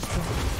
destroyed.